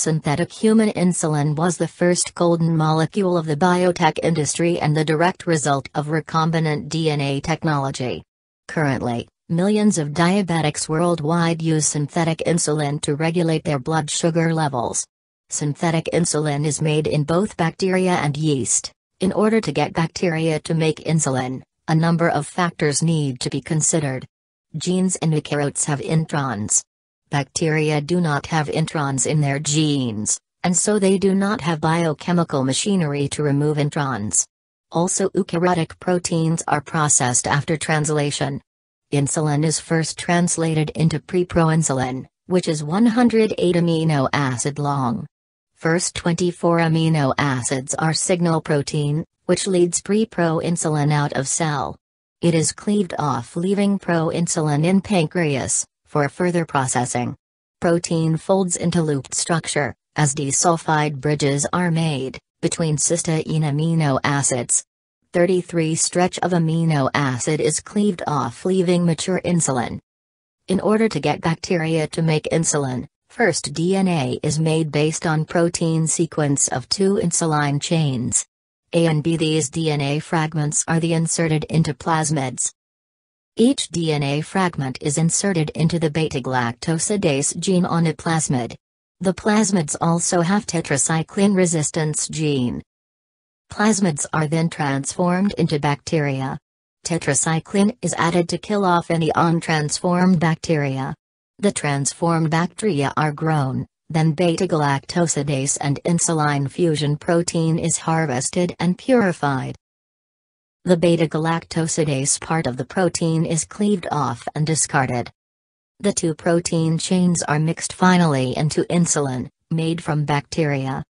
Synthetic human insulin was the first golden molecule of the biotech industry and the direct result of recombinant DNA technology. Currently, millions of diabetics worldwide use synthetic insulin to regulate their blood sugar levels. Synthetic insulin is made in both bacteria and yeast. In order to get bacteria to make insulin, a number of factors need to be considered. Genes in eukaryotes have introns. Bacteria do not have introns in their genes, and so they do not have biochemical machinery to remove introns. Also eukaryotic proteins are processed after translation. Insulin is first translated into preproinsulin, which is 108 amino acid long. First 24 amino acids are signal protein, which leads preproinsulin out of cell. It is cleaved off leaving proinsulin in pancreas, for further processing. Protein folds into looped structure, as disulfide bridges are made, between cysteine amino acids. 33 stretch of amino acid is cleaved off leaving mature insulin. In order to get bacteria to make insulin, first DNA is made based on protein sequence of two insulin chains. A and B these DNA fragments are the inserted into plasmids. Each DNA fragment is inserted into the beta-galactosidase gene on a plasmid. The plasmids also have tetracycline resistance gene. Plasmids are then transformed into bacteria. Tetracycline is added to kill off any untransformed bacteria. The transformed bacteria are grown, then beta-galactosidase and insulin fusion protein is harvested and purified. The beta-galactosidase part of the protein is cleaved off and discarded. The two protein chains are mixed finally into insulin, made from bacteria.